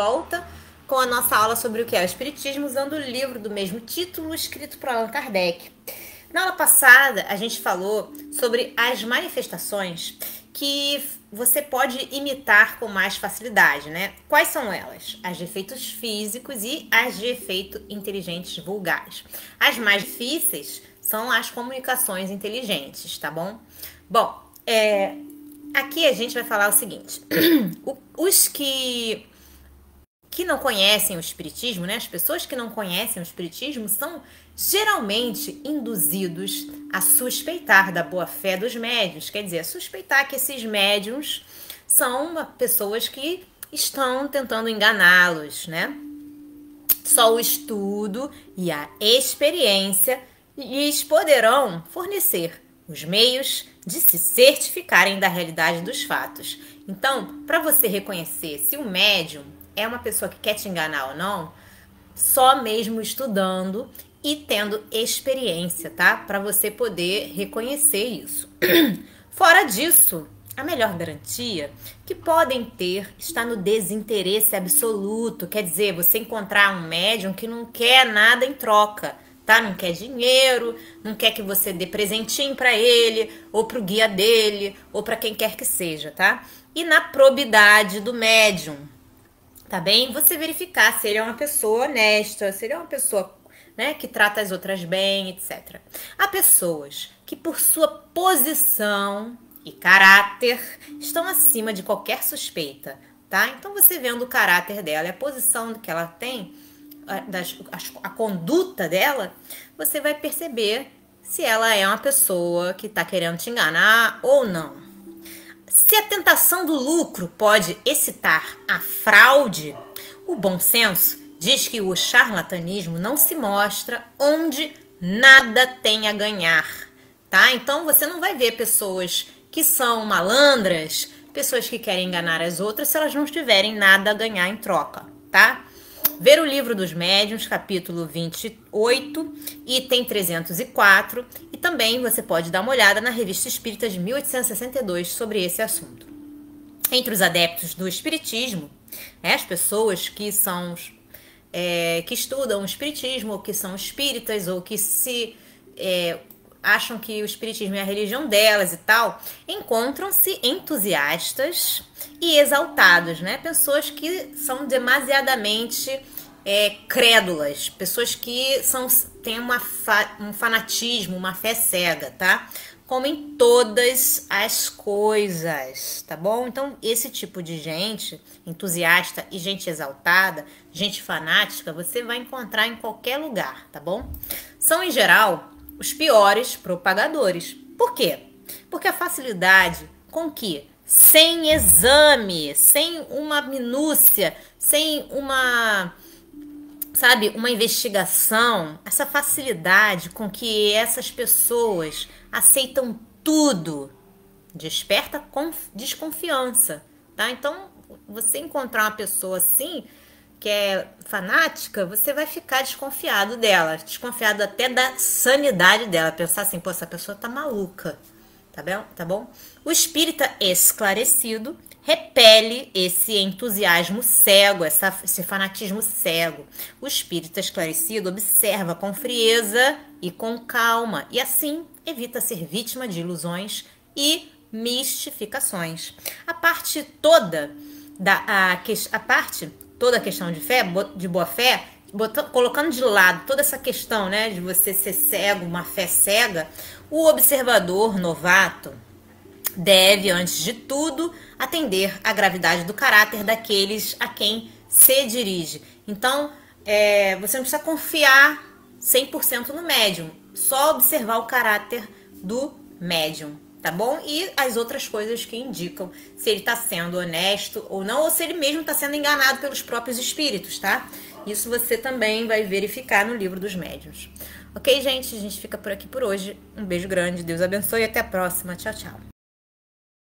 volta com a nossa aula sobre o que é o Espiritismo, usando o livro do mesmo título, escrito por Allan Kardec. Na aula passada, a gente falou sobre as manifestações que você pode imitar com mais facilidade, né? Quais são elas? As de efeitos físicos e as de efeito inteligentes vulgares. As mais difíceis são as comunicações inteligentes, tá bom? Bom, é, aqui a gente vai falar o seguinte: os que que não conhecem o espiritismo, né? As pessoas que não conhecem o espiritismo são geralmente induzidos a suspeitar da boa fé dos médios, quer dizer, a suspeitar que esses médiums são pessoas que estão tentando enganá-los, né? Só o estudo e a experiência lhes poderão fornecer os meios de se certificarem da realidade dos fatos. Então, para você reconhecer se o médium é uma pessoa que quer te enganar ou não, só mesmo estudando e tendo experiência, tá? Para você poder reconhecer isso. Fora disso, a melhor garantia que podem ter está no desinteresse absoluto, quer dizer, você encontrar um médium que não quer nada em troca, tá? Não quer dinheiro, não quer que você dê presentinho para ele, ou para o guia dele, ou para quem quer que seja, tá? E na probidade do médium, tá bem? Você verificar se ele é uma pessoa honesta, se ele é uma pessoa né, que trata as outras bem, etc. Há pessoas que, por sua posição e caráter, estão acima de qualquer suspeita, tá? Então, você vendo o caráter dela e a posição que ela tem, a, das, a, a conduta dela, você vai perceber se ela é uma pessoa que está querendo te enganar ou não. Se a tentação do lucro pode excitar a fraude, o bom senso diz que o charlatanismo não se mostra onde nada tem a ganhar, tá? Então você não vai ver pessoas que são malandras, pessoas que querem enganar as outras se elas não tiverem nada a ganhar em troca, tá? Ver o livro dos médiuns, capítulo 28, item 304, e também você pode dar uma olhada na Revista Espírita de 1862 sobre esse assunto. Entre os adeptos do Espiritismo, né, as pessoas que são é, que estudam o espiritismo, ou que são espíritas, ou que se é, acham que o espiritismo é a religião delas e tal, encontram-se entusiastas e exaltados, né? Pessoas que são demasiadamente é, crédulas, pessoas que são, têm uma fa, um fanatismo, uma fé cega, tá? como em todas as coisas, tá bom? Então, esse tipo de gente, entusiasta e gente exaltada, gente fanática, você vai encontrar em qualquer lugar, tá bom? São, em geral, os piores propagadores. Por quê? Porque a facilidade com que, sem exame, sem uma minúcia, sem uma sabe, uma investigação, essa facilidade com que essas pessoas aceitam tudo, desperta desconfiança, tá? Então, você encontrar uma pessoa assim, que é fanática, você vai ficar desconfiado dela, desconfiado até da sanidade dela, pensar assim, pô, essa pessoa tá maluca, tá bom? Tá bom? O espírita esclarecido repele esse entusiasmo cego, essa, esse fanatismo cego. O espírito esclarecido observa com frieza e com calma, e assim evita ser vítima de ilusões e mistificações. A parte toda da a, a parte toda a questão de fé, de boa fé, botando, colocando de lado toda essa questão, né, de você ser cego, uma fé cega, o observador novato deve, antes de tudo, atender à gravidade do caráter daqueles a quem se dirige. Então, é, você não precisa confiar 100% no médium, só observar o caráter do médium, tá bom? E as outras coisas que indicam se ele está sendo honesto ou não, ou se ele mesmo está sendo enganado pelos próprios espíritos, tá? Isso você também vai verificar no livro dos médiuns. Ok, gente? A gente fica por aqui por hoje. Um beijo grande, Deus abençoe e até a próxima. Tchau, tchau.